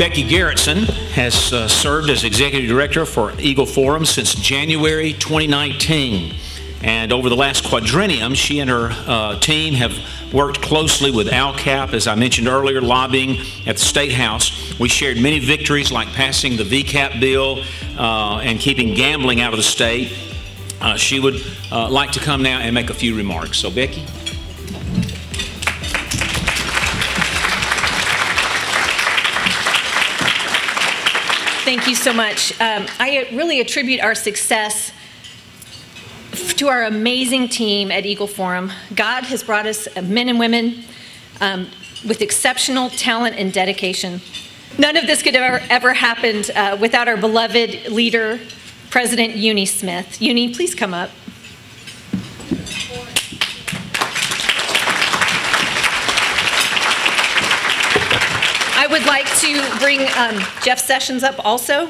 Becky Gerritson has uh, served as Executive Director for Eagle Forum since January 2019. And over the last quadrennium, she and her uh, team have worked closely with ALCAP, as I mentioned earlier, lobbying at the State House. We shared many victories like passing the VCAP bill uh, and keeping gambling out of the state. Uh, she would uh, like to come now and make a few remarks. So, Becky? Thank you so much. Um, I really attribute our success to our amazing team at Eagle Forum. God has brought us men and women um, with exceptional talent and dedication. None of this could have ever, ever happened uh, without our beloved leader, President Eunie Smith. Eunie, please come up. Like to bring um, Jeff Sessions up also.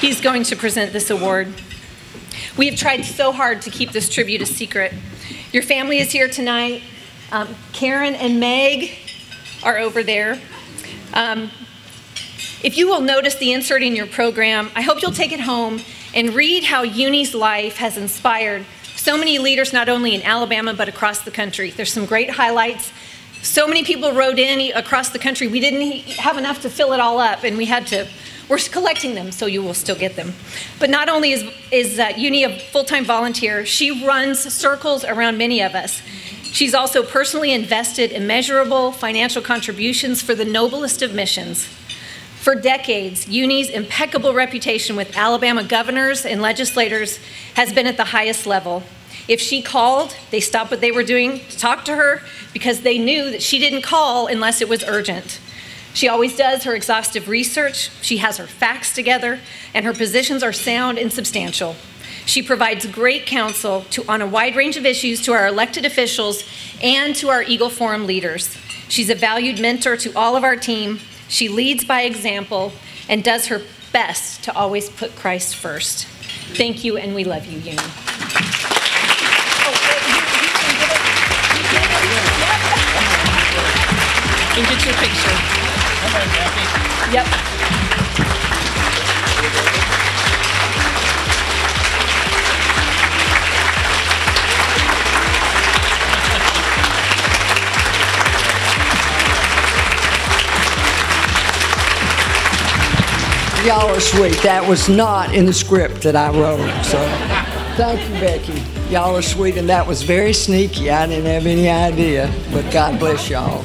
He's going to present this award. We have tried so hard to keep this tribute a secret. Your family is here tonight. Um, Karen and Meg are over there. Um, if you will notice the insert in your program, I hope you'll take it home and read how Eunie's life has inspired so many leaders, not only in Alabama, but across the country. There's some great highlights. So many people wrote in across the country. We didn't have enough to fill it all up, and we had to we're collecting them, so you will still get them. But not only is, is uh, Eunie a full time volunteer, she runs circles around many of us. She's also personally invested immeasurable financial contributions for the noblest of missions. For decades, Eunie's impeccable reputation with Alabama governors and legislators has been at the highest level. If she called, they stopped what they were doing to talk to her because they knew that she didn't call unless it was urgent. She always does her exhaustive research, she has her facts together, and her positions are sound and substantial. She provides great counsel to, on a wide range of issues to our elected officials and to our Eagle Forum leaders. She's a valued mentor to all of our team. She leads by example and does her best to always put Christ first. Thank you, and we love you, Eunie. And get your picture. Yep. Y'all are sweet. That was not in the script that I wrote. So thank you, Becky. Y'all are sweet, and that was very sneaky. I didn't have any idea, but God bless y'all.